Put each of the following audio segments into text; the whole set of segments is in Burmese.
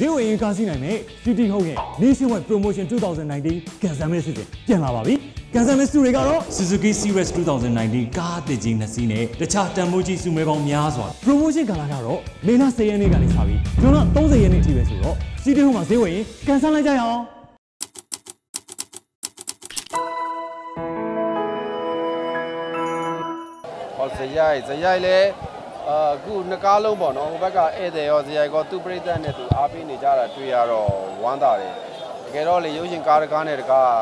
ဈေးဝယ်ရေးကားစီးနိုင်မယ် GT ဟုတ်ရဲ့ Nationwide Promotion 2019ကန်ဆယ်မဲစစ်စစ်ပြန်လာပါပြီကန်ဆယ်မဲစုတွေကတော့ Suzuki Series 2019ကားအသစ်ကြီးနှစ်စီးနဲ့တခြားတန်ဖိုးကြီးစုမဲပေါင်းများစွာ promotion ကာလကတော့မေလ10ရက်နေ့ကနေစပြီးဇွန်လ30ရက်နေ့အထိပဲဆိုတော့ GT ဟုတ်မှာဈေးဝယ်ရင်ကန်ဆယ်လိုက်ကြရအောင်ဟောဇရိုက်ဇရိုက်လည်း အာအခုနှစ်ကားလုံးပေါ့နော်ဟိုဘက်ကဧည့်သည်ရောဇရိုက်ကောသူ့ပြိသက်နဲ့သူအားပေးနေကြတာတွေ့ရတော့ဝမ်းသာတယ်တကယ်တော့လေရုပ်ရှင်ကားတကားနဲ့တကား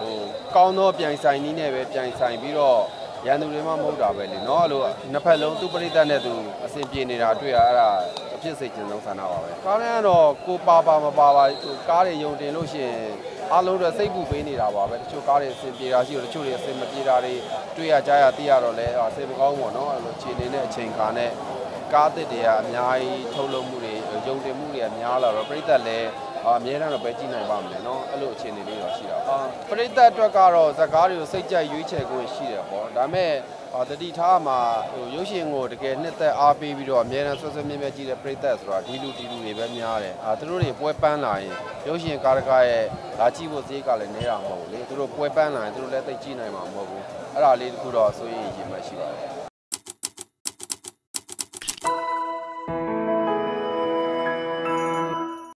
ဟိုကောင်းသောပြိုင်ဆိုင်နည်းနဲ့ပဲပြိုင်ဆိုင်ပြီးတော့ရန်သူတွေမှမဟုတ်တာပဲလေနော်အဲ့လိုနှစ်ဖက်လုံးသူ့ပြိသက်နဲ့သူအဆင်ပြေနေတာတွေ့ရအဲ့ဒါအဖြစ်စိတ်ကျဉ်ဆုံးဆန္ဒပါပဲကားလည်းကတော့ကိုပါပါမပါပါဟိုကားတွေယုံတင်လို့ရှိရင် အားလုံးတော့စိတ်ပူပေးနေတာပါပဲတချို့ကားတွေအဆင်ပြေတာရှိတယ်တချို့တွေအဆင်မပြေတာတွေတွေ့ရကြရသိရတော့လဲအဆင်မကောင်းပါတော့အဲ့လိုခြေနေတဲ့အချိန်ခါနဲ့ကားသစ်တွေကအများကြီးထုတ်လုပ်မှုတွေယုံတင်မှုတွေကများလာတော့ပြိသက်လည်း အများအားတော့ပဲကြည့်နိုင်ပါမယ်เนาะအဲ့လိုအခြေအနေလေးတော့ရှိတာပါပြိသက်အတွက်ကတော့ဇကားတွေကိုစိတ်ကြိုက်ရွေးချယ်ခွင့်ရှိတယ်ပေါ့ဒါပေမဲ့တတိထားမှာဟိုရုပ်ရှင်ကိုတကယ်နှစ်သက်အားပေးပြီးတော့အများအားဆွဆွမြဲမြဲကြည့်တဲ့ပြိသက်ဆိုတာဒီလူဒီလူတွေပဲများတယ်အာသူတို့တွေပွဲပန်းလာရင်ရုပ်ရှင်ကားတကားရဲ့လာကြည့်ဖို့ဈေးကလည်းနေတာမဟုတ်ဘူးလေသူတို့ပွဲပန်းလာရင်သူတို့လည်းသိကြည့်နိုင်မှာမဟုတ်ဘူးအဲ့ဒါလေးတခုတော့ဆိုရင်ရင်မှရှိပါတယ်